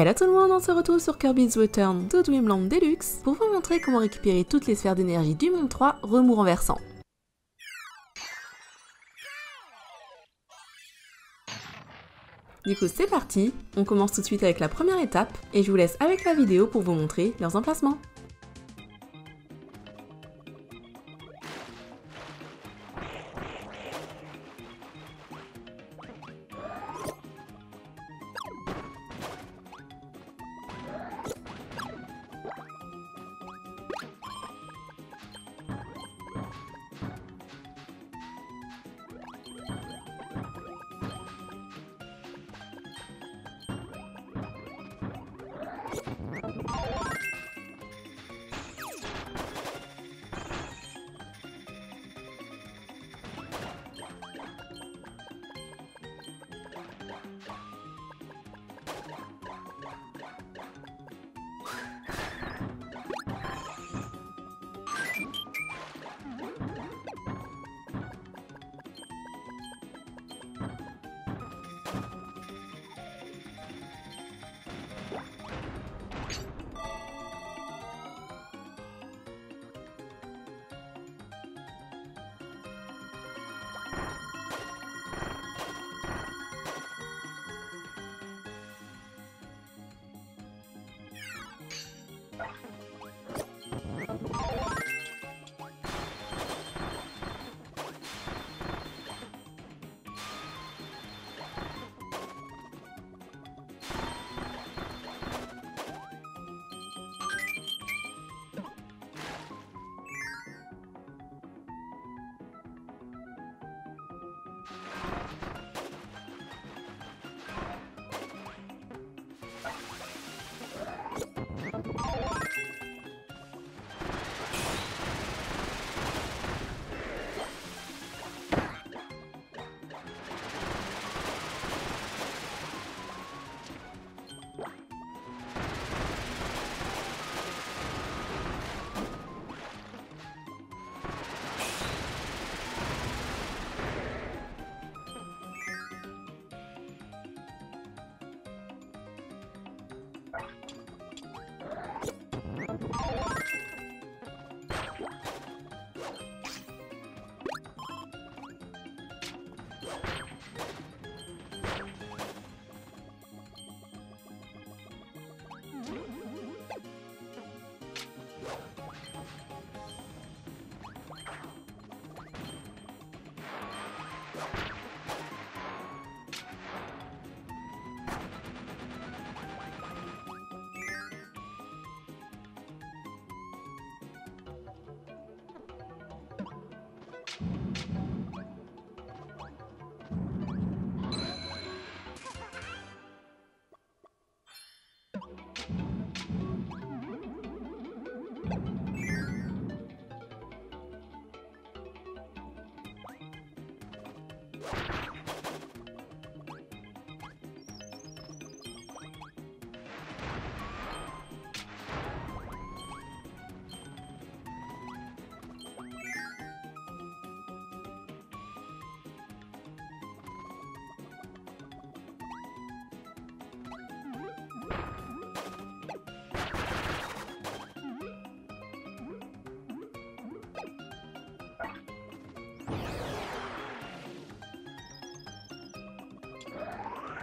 Hello tout le monde, on se retrouve sur Kirby's Return to Dreamland Deluxe pour vous montrer comment récupérer toutes les sphères d'énergie du monde 3 remous renversant. Du coup c'est parti, on commence tout de suite avec la première étape et je vous laisse avec la vidéo pour vous montrer leurs emplacements.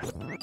Bye.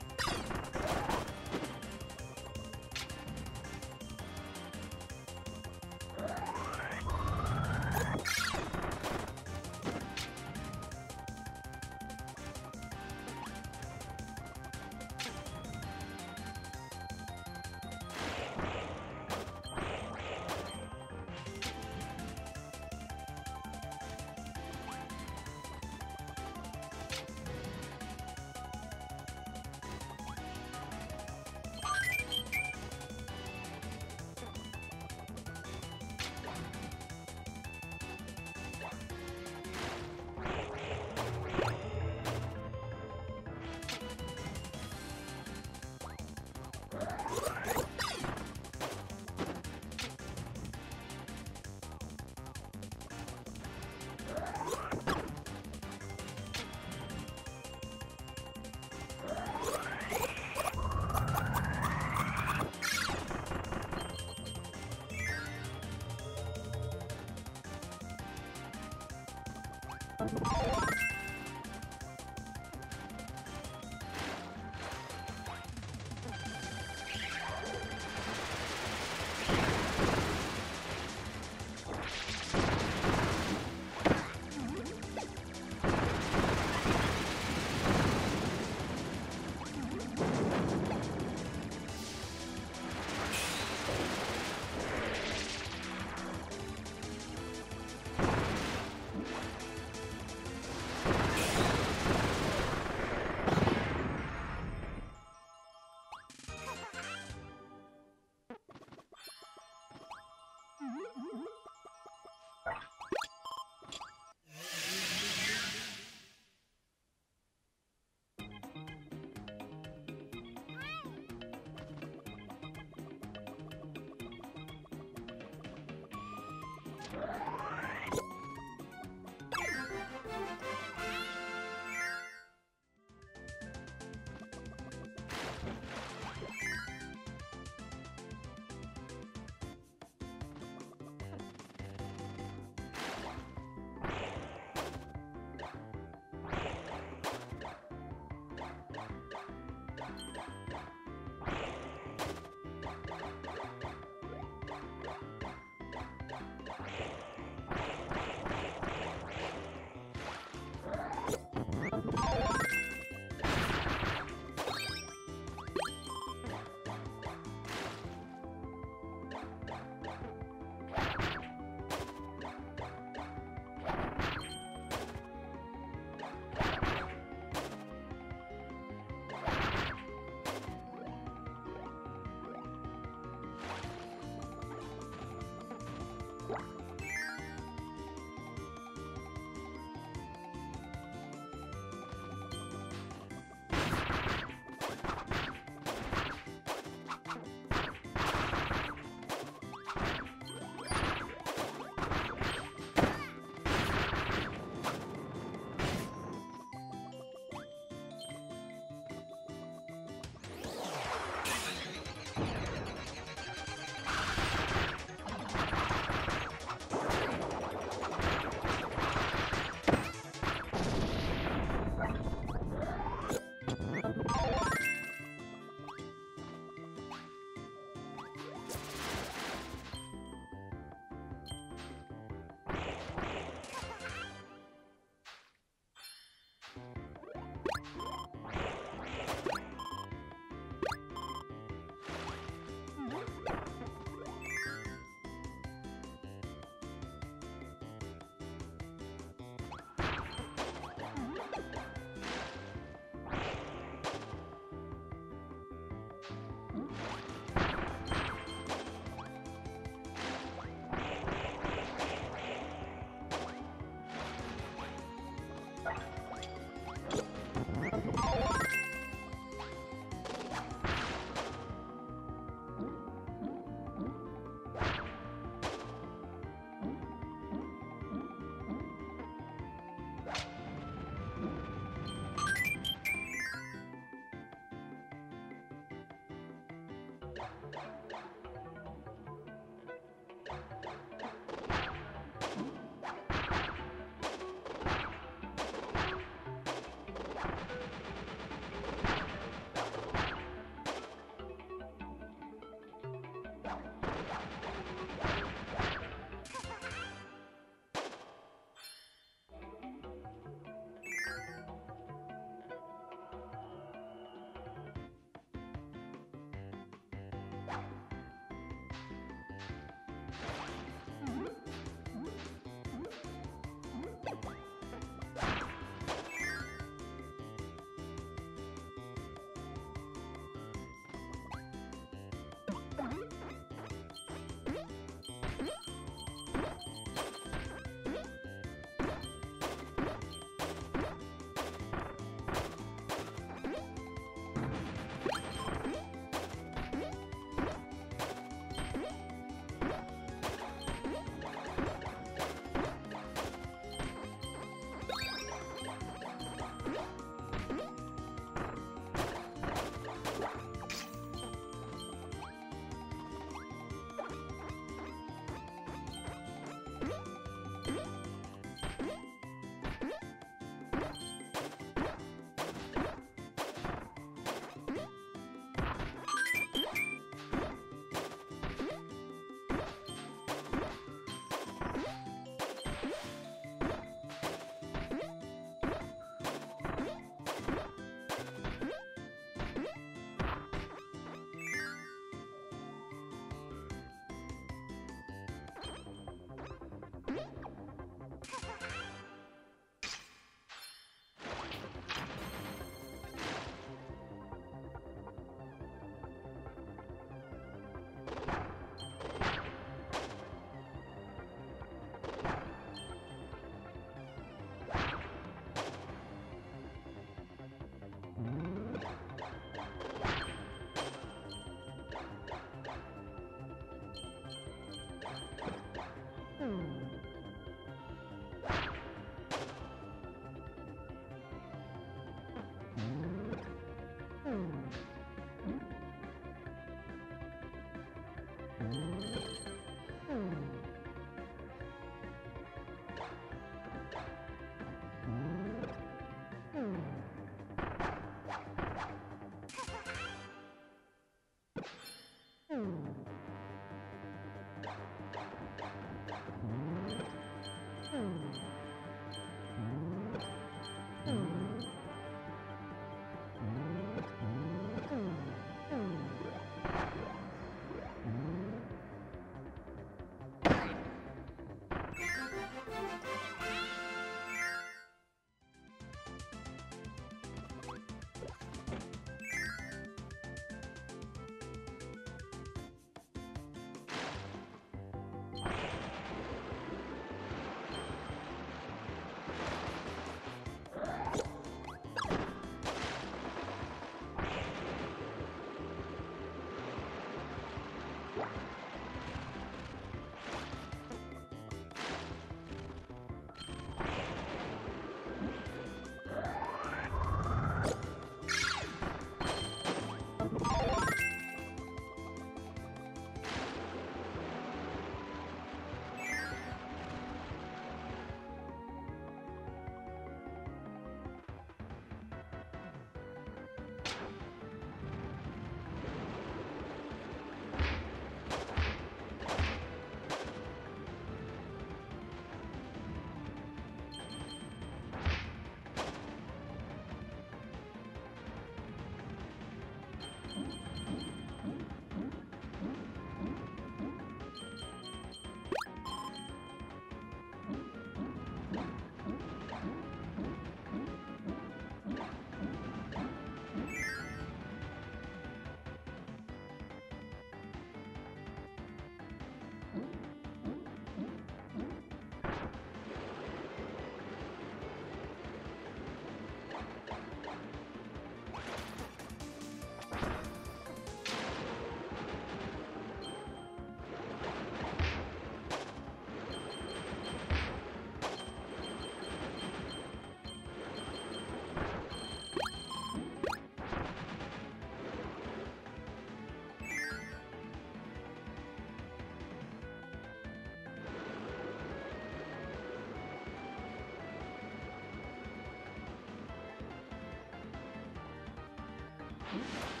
Mm-hmm.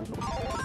Tá Thank you.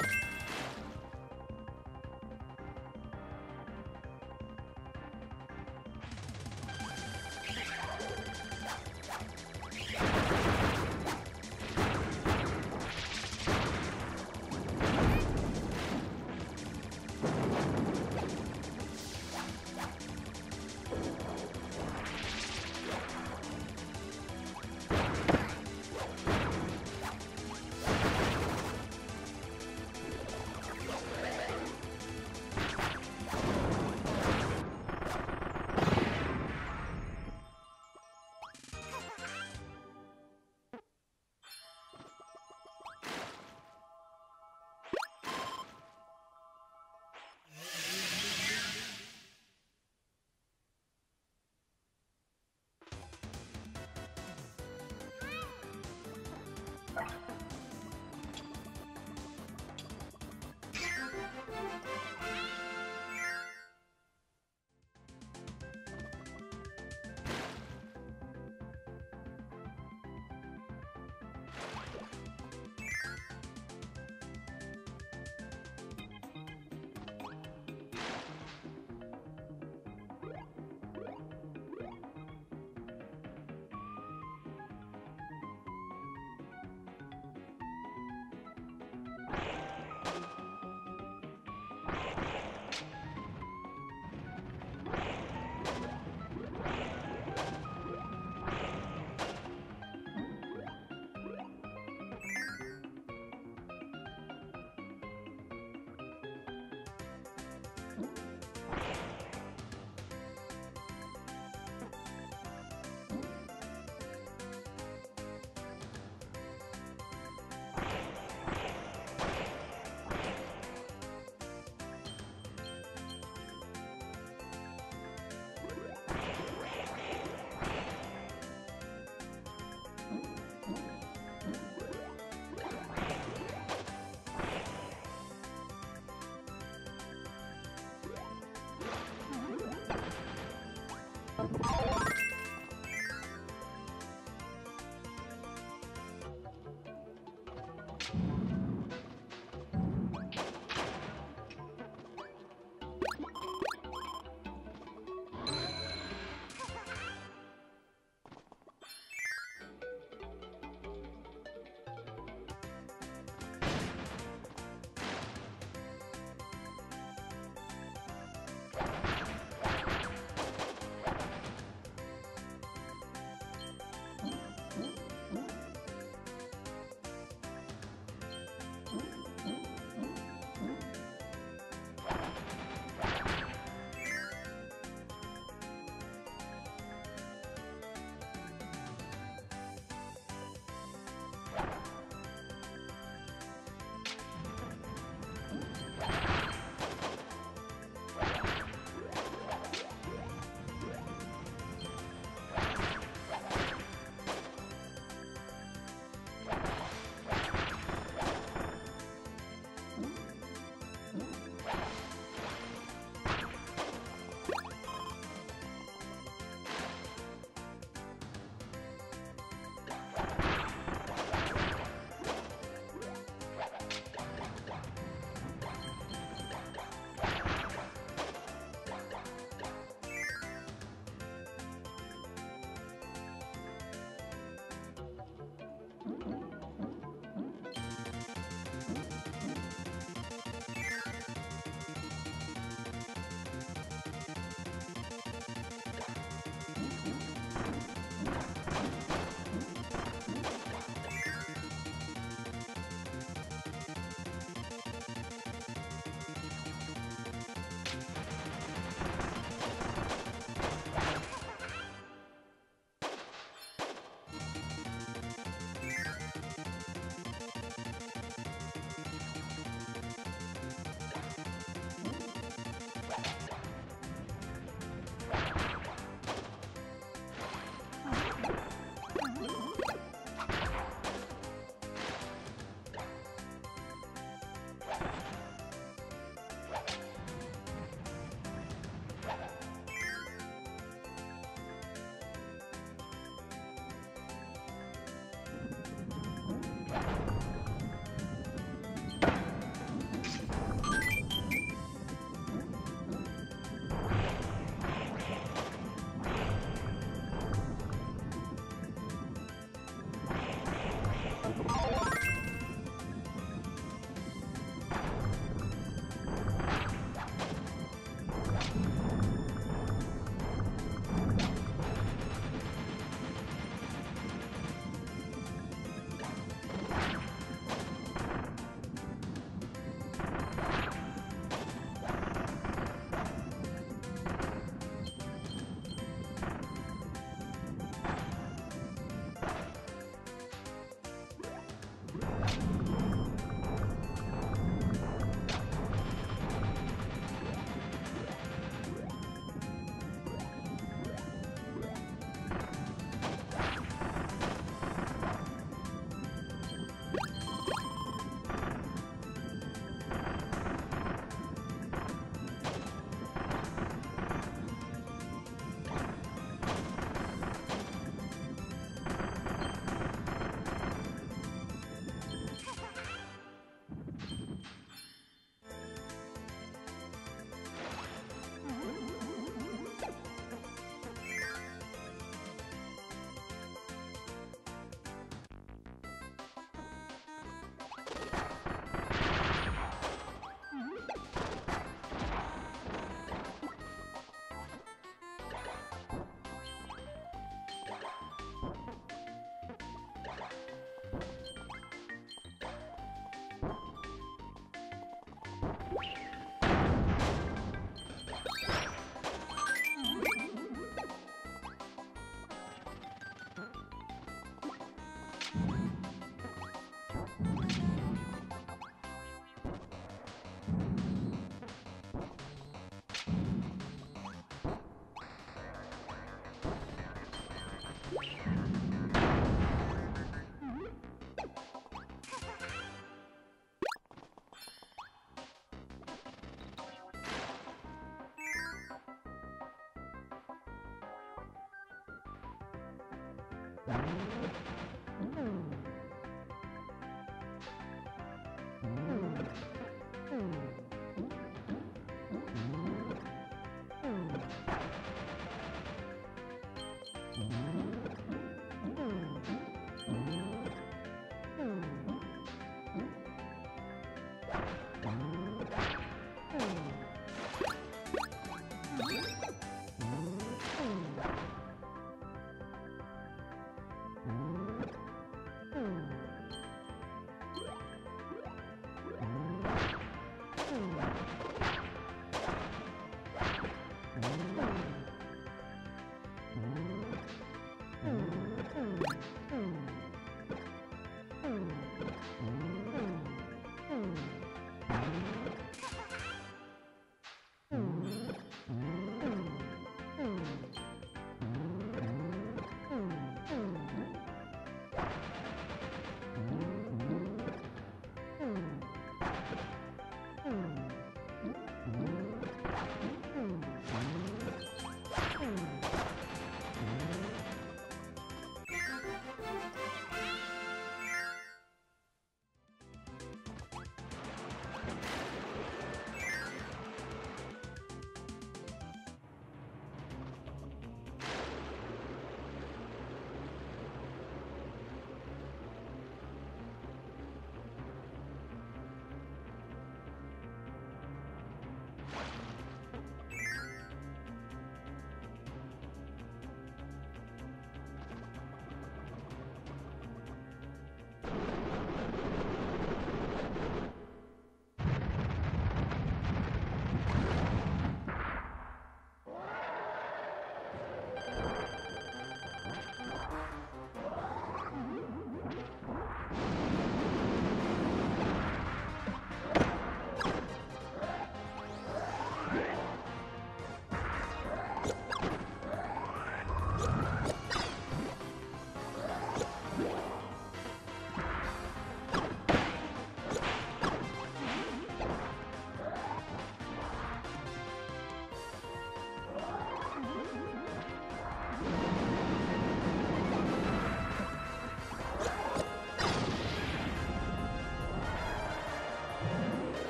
Mm-hmm.